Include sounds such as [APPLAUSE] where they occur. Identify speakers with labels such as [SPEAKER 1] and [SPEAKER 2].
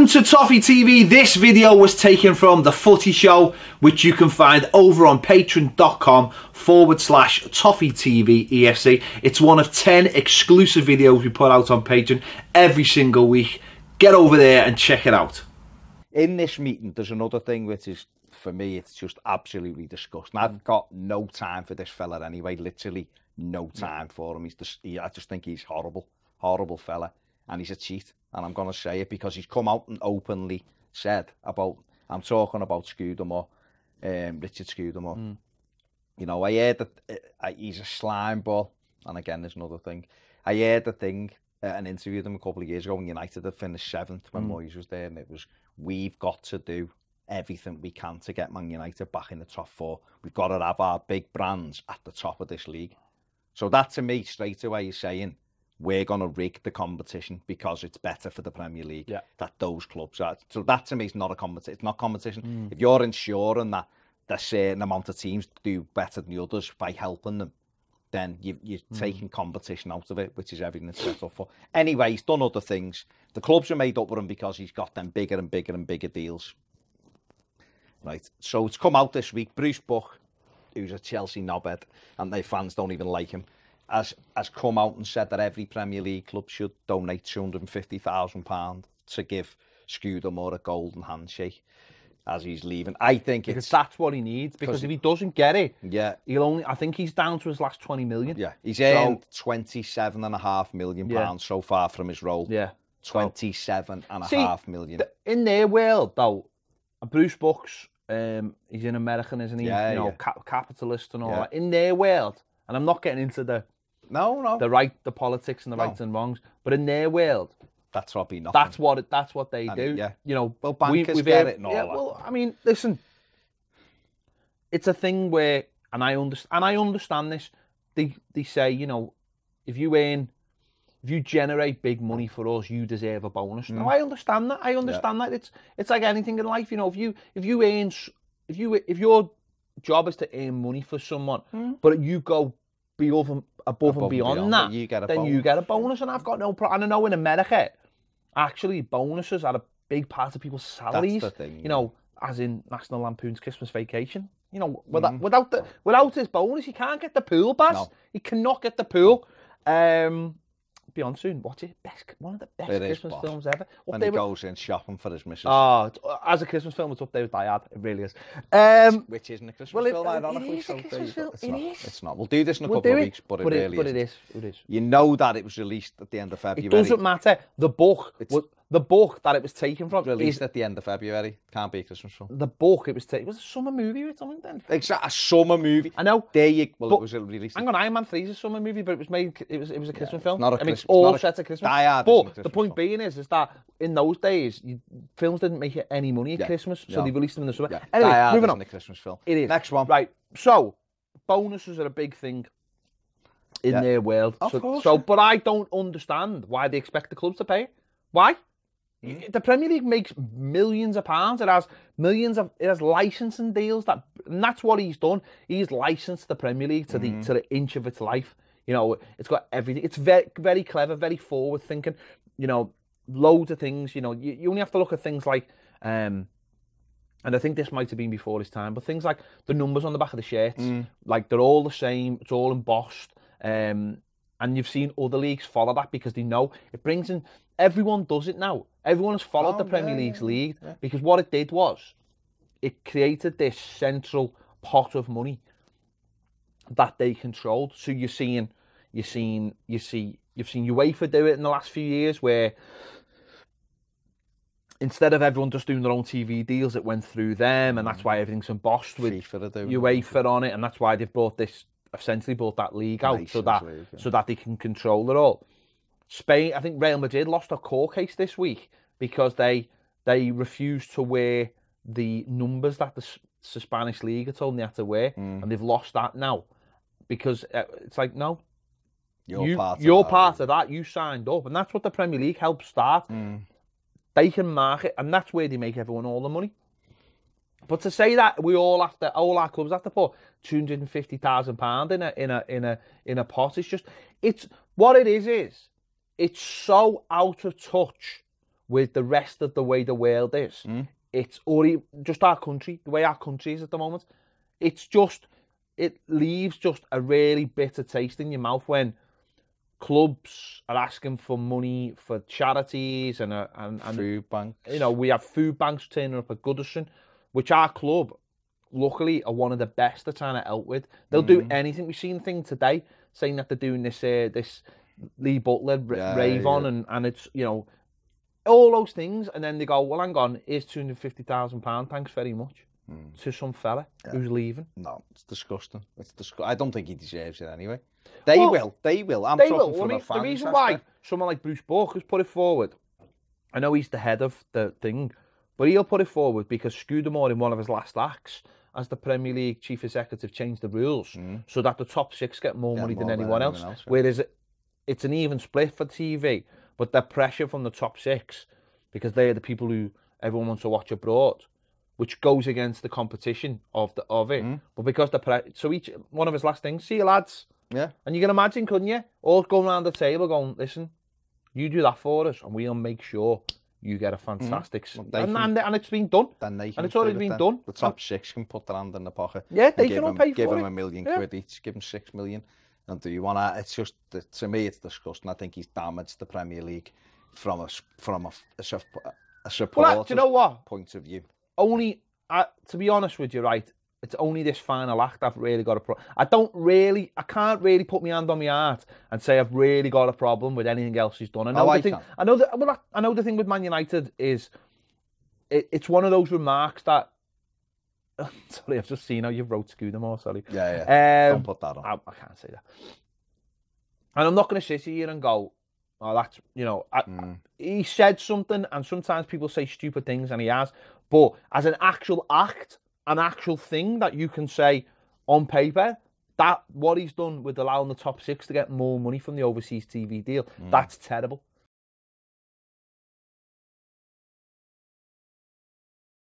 [SPEAKER 1] Welcome to Toffee TV. This video was taken from The Footy Show, which you can find over on patreon.com forward slash Toffee TV EFC. It's one of 10 exclusive videos we put out on Patreon every single week. Get over there and check it out.
[SPEAKER 2] in this meeting, there's another thing which is, for me, it's just absolutely disgusting. I've got no time for this fella anyway, literally no time for him. He's just, he, I just think he's horrible, horrible fella, and he's a cheat. And I'm going to say it because he's come out and openly said about, I'm talking about Scudamore, um, Richard Scudamore. You know, I heard that uh, he's a slime ball, and again, there's another thing. I heard the thing, uh, an interview with him a couple of years ago when United had finished seventh when Moyes was there, and it was, we've got to do everything we can to get Man United back in the top four. We've got to have our big brands at the top of this league. So that to me, straight away, is saying we're going to rig the competition because it's better for the Premier League
[SPEAKER 1] Yeah.
[SPEAKER 2] that those clubs are. So that to me is not a competition. It's not competition. Mm. If you're ensuring that a certain amount of teams do better than the others by helping them, then you, you're mm. taking competition out of it, which is everything it's set up for. Anyway, he's done other things. The clubs are made up with him because he's got them bigger and bigger and bigger deals. Right. So it's come out this week. Bruce Buck, who's a Chelsea knobhead, and their fans don't even like him, has has come out and said that every Premier League club should donate two hundred and fifty thousand pound to give Scudamore a golden handshake as he's leaving. I think
[SPEAKER 3] Because
[SPEAKER 2] it's
[SPEAKER 3] that's what he needs. because if he doesn't get it,
[SPEAKER 2] yeah.
[SPEAKER 3] he'll only. I think he's down to his last twenty million.
[SPEAKER 2] Yeah, he's
[SPEAKER 3] So-
[SPEAKER 2] earned twenty-seven and a half million
[SPEAKER 3] Yeah.
[SPEAKER 2] pounds so far from his role.
[SPEAKER 3] Yeah.
[SPEAKER 2] Twenty-seven and a
[SPEAKER 3] See,
[SPEAKER 2] half million.
[SPEAKER 3] Th- In their world, though, Bruce Bucks, um, he's an American, isn't he?
[SPEAKER 2] Yeah,
[SPEAKER 3] you know,
[SPEAKER 2] yeah.
[SPEAKER 3] cap- capitalist and all
[SPEAKER 2] Yeah.
[SPEAKER 3] that. In their world, and I'm not getting into the
[SPEAKER 2] no, no,
[SPEAKER 3] the right, the politics and the
[SPEAKER 2] No.
[SPEAKER 3] rights and wrongs, but in their world,
[SPEAKER 2] that's probably nothing.
[SPEAKER 3] that's what it, that's what they
[SPEAKER 2] And,
[SPEAKER 3] do.
[SPEAKER 2] yeah.
[SPEAKER 3] You know,
[SPEAKER 2] Well, bankers get
[SPEAKER 3] heard-
[SPEAKER 2] it and all
[SPEAKER 3] yeah,
[SPEAKER 2] that.
[SPEAKER 3] Well, I mean, listen, it's a thing where, and I understand, and I understand this. They they say, you know, if you earn, if you generate big money for us, you deserve a bonus. Now, mm. I understand that. I understand that. It's it's like anything in life. You know, if you if you earn, s- if you if your job is to earn money for someone, mm. but you go above and above, and beyond, that,
[SPEAKER 2] you get a
[SPEAKER 3] then you
[SPEAKER 2] bonus.
[SPEAKER 3] get a bonus. And I've got no problem. And I know in America, actually, bonuses are a big part of people's salaries.
[SPEAKER 2] the thing,
[SPEAKER 3] You know, as in National Lampoon's Christmas Vacation. You know, without, without the without his bonus, he can't get the pool pass.
[SPEAKER 2] No.
[SPEAKER 3] He cannot get the pool. Um, Beyond soon, watch it. Best, one of the best
[SPEAKER 2] It is,
[SPEAKER 3] Christmas
[SPEAKER 2] boss.
[SPEAKER 3] films ever. Up
[SPEAKER 2] When he
[SPEAKER 3] with-
[SPEAKER 2] goes in shopping for his missus.
[SPEAKER 3] Oh, as a Christmas film, it's up there with Die Hard. It really is. Um,
[SPEAKER 2] which isn't a Christmas
[SPEAKER 3] well, it-
[SPEAKER 2] film, uh,
[SPEAKER 3] it
[SPEAKER 2] ironically.
[SPEAKER 3] is a
[SPEAKER 2] so
[SPEAKER 3] Christmas film.
[SPEAKER 2] It's
[SPEAKER 3] It
[SPEAKER 2] not.
[SPEAKER 3] is.
[SPEAKER 2] It's not. We'll do this in a
[SPEAKER 3] we'll
[SPEAKER 2] couple of weeks, but it
[SPEAKER 3] but
[SPEAKER 2] really
[SPEAKER 3] but
[SPEAKER 2] isn't.
[SPEAKER 3] it is. It is.
[SPEAKER 2] You know that it was released at the end of February.
[SPEAKER 3] It doesn't matter. The book,
[SPEAKER 2] It's-
[SPEAKER 3] wa- the book that it was taken from,
[SPEAKER 2] Released
[SPEAKER 3] is
[SPEAKER 2] at the end of February. Can't be a Christmas film.
[SPEAKER 3] the book it was taken. Was a summer movie or something then?
[SPEAKER 2] Exactly. A summer movie.
[SPEAKER 3] I know.
[SPEAKER 2] There you. Well,
[SPEAKER 3] But-
[SPEAKER 2] it was released.
[SPEAKER 3] Hang on, Iron Man 3 is a summer movie, but it was made. It was it was a Christmas film.
[SPEAKER 2] not a
[SPEAKER 3] I mean,
[SPEAKER 2] Christmas-
[SPEAKER 3] it's all set at Christmas. But
[SPEAKER 2] isn't
[SPEAKER 3] the point
[SPEAKER 2] film.
[SPEAKER 3] being is, is that in those days, you, films didn't make any money at
[SPEAKER 2] Yeah.
[SPEAKER 3] Christmas, so
[SPEAKER 2] No.
[SPEAKER 3] they released them in the summer.
[SPEAKER 2] Yeah.
[SPEAKER 3] Anyway, moving on.
[SPEAKER 2] a Christmas film.
[SPEAKER 3] It is
[SPEAKER 2] Next one.
[SPEAKER 3] Right. So, bonuses are a big thing in
[SPEAKER 2] Yeah.
[SPEAKER 3] their world.
[SPEAKER 2] Of
[SPEAKER 3] so,
[SPEAKER 2] course,
[SPEAKER 3] so, but I don't understand why they expect the clubs to pay. Why?
[SPEAKER 2] Hmm.
[SPEAKER 3] The Premier League makes millions of pounds. It has millions of it has licensing deals that, and that's what he's done. He's licensed the Premier League to
[SPEAKER 2] Hmm.
[SPEAKER 3] the to the inch of its life. You know, it's got everything. It's very very clever, very forward thinking. You know, loads of things. You know, you, you only have to look at things like. um and I think this might have been before his time, but things like the numbers on the back of the shirts, like they're all the same, it's all embossed. Um, and you've seen other leagues follow that because they know it brings in everyone does it now. Everyone has followed
[SPEAKER 2] Oh,
[SPEAKER 3] the Premier
[SPEAKER 2] yeah,
[SPEAKER 3] League's
[SPEAKER 2] yeah,
[SPEAKER 3] league because what it did was it created this central pot of money that they controlled. So you're seeing, you're seeing, you see, you've seen UEFA do it in the last few years where instead of everyone just doing their own TV deals, it went through them, and that's mm. why everything's embossed with
[SPEAKER 2] FIFA
[SPEAKER 3] UEFA on it, and that's why they've brought this essentially brought that league out so that
[SPEAKER 2] League, yeah.
[SPEAKER 3] so that they can control it all. Spain, I think Real Madrid lost a court case this week because they they refused to wear the numbers that the, the Spanish league had told them they had to wear,
[SPEAKER 2] Mm.
[SPEAKER 3] and they've lost that now because uh, it's like no,
[SPEAKER 2] You're
[SPEAKER 3] you,
[SPEAKER 2] part of
[SPEAKER 3] you're
[SPEAKER 2] that,
[SPEAKER 3] part of that. You signed up, and that's what the Premier League helped start.
[SPEAKER 2] Mm.
[SPEAKER 3] They can market, and that's where they make everyone all the money. But to say that we all have to, all our clubs have to put two hundred and fifty thousand pound in a in a in a in a pot, it's just it's what it is is it's so out of touch with the rest of the way the world is,
[SPEAKER 2] Mm.
[SPEAKER 3] it's e- just our country, the way our country is at the moment, it's just it leaves just a really bitter taste in your mouth when clubs are asking for money for charities and uh, and, and
[SPEAKER 2] Food bank.
[SPEAKER 3] you know, we have food banks turning up at Goodison, which our club, luckily, are one of the best at trying to help with. They'll do
[SPEAKER 2] Mm.
[SPEAKER 3] anything. We've seen a thing today saying that they're doing this uh, this Lee Butler
[SPEAKER 2] Yeah,
[SPEAKER 3] rave on, and, and it's, you know, all those things. And then they go, well, hang on, here's £250,000, thanks very much,
[SPEAKER 2] Mm.
[SPEAKER 3] to some fella
[SPEAKER 2] Yeah.
[SPEAKER 3] who's leaving.
[SPEAKER 2] No, it's disgusting. It's disgu- I don't think he deserves it anyway. They
[SPEAKER 3] Well,
[SPEAKER 2] will. They will. I'm
[SPEAKER 3] they
[SPEAKER 2] talking
[SPEAKER 3] will. I
[SPEAKER 2] from
[SPEAKER 3] mean,
[SPEAKER 2] a
[SPEAKER 3] the reason why
[SPEAKER 2] aspect.
[SPEAKER 3] someone like Bruce Buck has put it forward, I know he's the head of the thing, but he'll put it forward because Scudamore in one of his last acts as the Premier League chief executive changed the rules
[SPEAKER 2] Mm.
[SPEAKER 3] so that the top six get more
[SPEAKER 2] Get
[SPEAKER 3] money than
[SPEAKER 2] more than
[SPEAKER 3] anyone else.
[SPEAKER 2] anyone else, yeah.
[SPEAKER 3] Whereas it's an even split for TV, but the pressure from the top six because they are the people who everyone wants to watch abroad. Which goes against the competition of the of it,
[SPEAKER 2] Mm.
[SPEAKER 3] but because the pre- so each one of his last things, see you lads,
[SPEAKER 2] Yeah.
[SPEAKER 3] and you can imagine, couldn't you? All going around the table going, listen, you do that for us and we'll make sure you get a fantastic... s
[SPEAKER 2] Well,
[SPEAKER 3] and,
[SPEAKER 2] can-
[SPEAKER 3] and, and it's been done.
[SPEAKER 2] Then they can
[SPEAKER 3] it's already been
[SPEAKER 2] then.
[SPEAKER 3] done.
[SPEAKER 2] The top six can put their hand in the pocket.
[SPEAKER 3] Yeah,
[SPEAKER 2] and
[SPEAKER 3] they
[SPEAKER 2] give
[SPEAKER 3] can all
[SPEAKER 2] them,
[SPEAKER 3] pay
[SPEAKER 2] give
[SPEAKER 3] for
[SPEAKER 2] them
[SPEAKER 3] it.
[SPEAKER 2] a million
[SPEAKER 3] Yeah.
[SPEAKER 2] quid each. Give them six million. And do you want to? It's just to me, it's disgusting. I think he's damaged the Premier League from a from a, a, a
[SPEAKER 3] Well, do you know what?
[SPEAKER 2] point of view.
[SPEAKER 3] Only, uh, to be honest with you, right, it's only this final act I've really got a problem. I don't really, I can't really put my hand on my heart and say I've really got a problem with anything else he's done. I know
[SPEAKER 2] Oh,
[SPEAKER 3] the
[SPEAKER 2] I
[SPEAKER 3] thing.
[SPEAKER 2] can.
[SPEAKER 3] I know that. Well, I, I know the thing with Man United is, it, it's one of those remarks that. [LAUGHS] sorry, I've just seen how you've wrote Scudamore. Sorry.
[SPEAKER 2] Yeah, yeah.
[SPEAKER 3] Um,
[SPEAKER 2] Don't put that on.
[SPEAKER 3] I, I can't say that. And I'm not going to sit here and go, oh, that's, you know, I,
[SPEAKER 2] Mm.
[SPEAKER 3] he said something, and sometimes people say stupid things, and he has. But as an actual act, an actual thing that you can say on paper, that what he's done with allowing the top six to get more money from the overseas TV deal,
[SPEAKER 2] Mm.
[SPEAKER 3] that's terrible.